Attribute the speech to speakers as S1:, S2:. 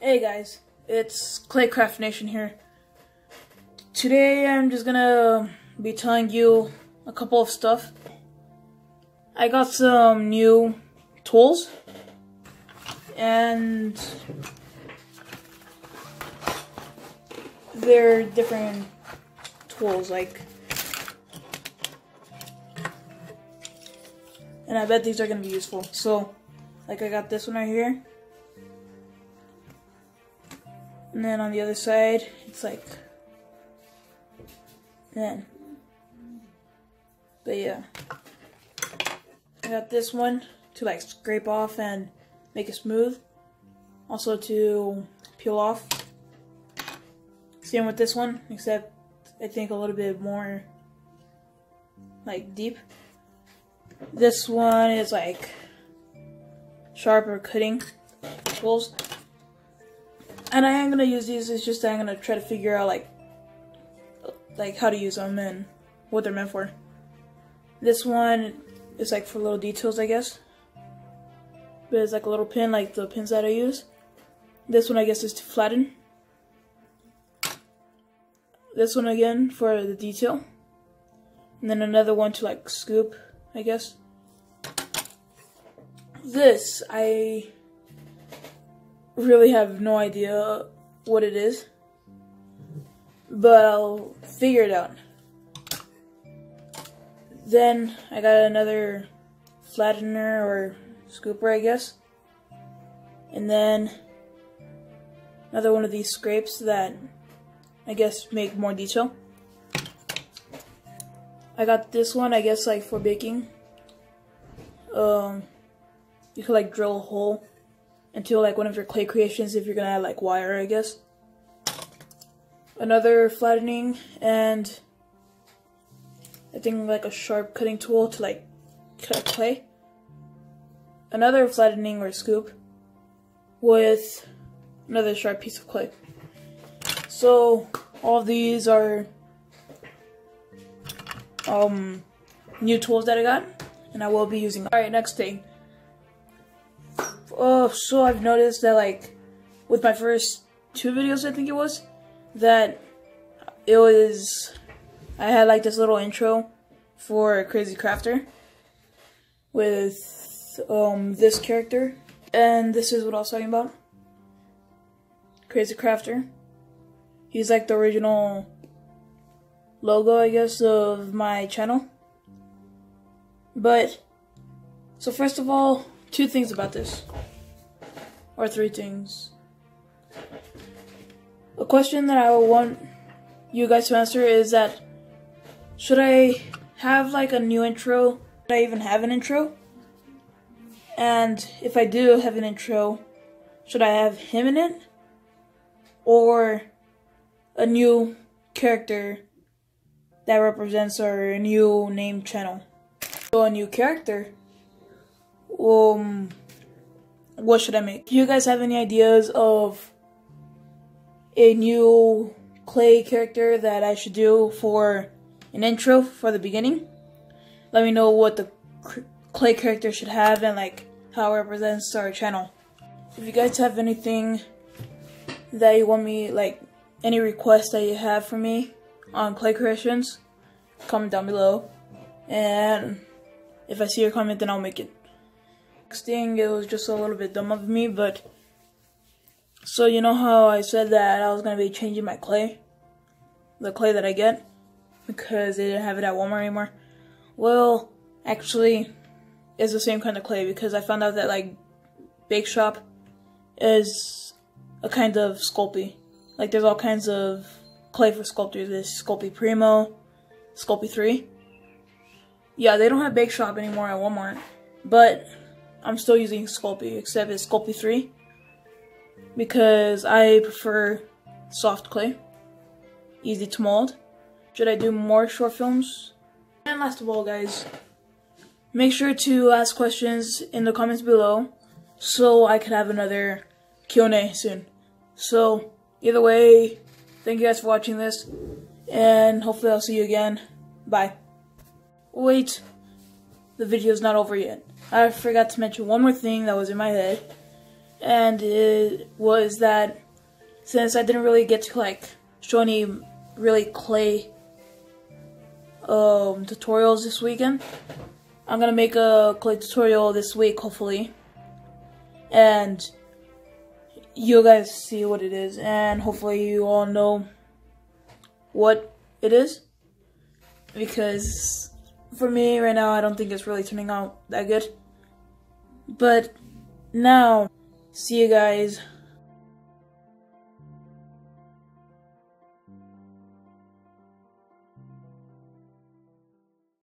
S1: Hey guys, it's Clay Craft Nation here. Today I'm just gonna be telling you a couple of stuff. I got some new tools and they're different tools like and I bet these are gonna be useful. So like I got this one right here and then on the other side, it's like, then. But yeah. I got this one to like scrape off and make it smooth. Also to peel off. Same with this one, except I think a little bit more like deep. This one is like sharper cutting tools and I am gonna use these. It's just I'm gonna try to figure out like like how to use them and what they're meant for. This one is like for little details, I guess. But it's like a little pin, like the pins that I use. This one, I guess, is to flatten. This one again for the detail. And then another one to like scoop, I guess. This, I really have no idea what it is, but I'll figure it out. Then I got another flattener or scooper, I guess. And then another one of these scrapes that I guess make more detail. I got this one, I guess, like for baking. Um, you could like drill a hole into like one of your clay creations if you're gonna add like wire, I guess. Another flattening and I think like a sharp cutting tool to like cut clay. Another flattening or scoop with another sharp piece of clay. So all these are um new tools that I got and I will be using. Alright, next thing oh, so I've noticed that like with my first two videos, I think it was, that it was I had like this little intro for Crazy Crafter with um this character, and this is what I was talking about. Crazy Crafter. He's like the original logo, I guess, of my channel. But, so first of all, two things about this or three things. A question that I want you guys to answer is that should I have like a new intro? Should I even have an intro? And if I do have an intro, should I have him in it? Or a new character that represents our new name channel? So a new character. Um what should I make? Do you guys have any ideas of a new clay character that I should do for an intro for the beginning? Let me know what the clay character should have and like how it represents our channel. If you guys have anything that you want me, like any requests that you have for me on clay creations, comment down below. And if I see your comment, then I'll make it. Next thing, it was just a little bit dumb of me, but so you know how I said that I was gonna be changing my clay, the clay that I get, because they didn't have it at Walmart anymore. Well, actually, it's the same kind of clay because I found out that like Bake Shop is a kind of Sculpey. Like there's all kinds of clay for sculptors. There's Sculpey Primo, Sculpey 3. Yeah, they don't have Bake Shop anymore at Walmart, but I'm still using Sculpey, except it's Sculpey 3. Because I prefer soft clay. Easy to mold. Should I do more short films? And last of all, guys, make sure to ask questions in the comments below so I could have another Q&A soon. So, either way, thank you guys for watching this, and hopefully I'll see you again. Bye. Wait, the video's not over yet. I forgot to mention one more thing that was in my head. and it was that since I didn't really get to like show any really clay um, tutorials this weekend, I'm gonna make a clay tutorial this week, hopefully, and you guys see what it is, and hopefully you all know what it is, because for me right now, I don't think it's really turning out that good. But now, see you guys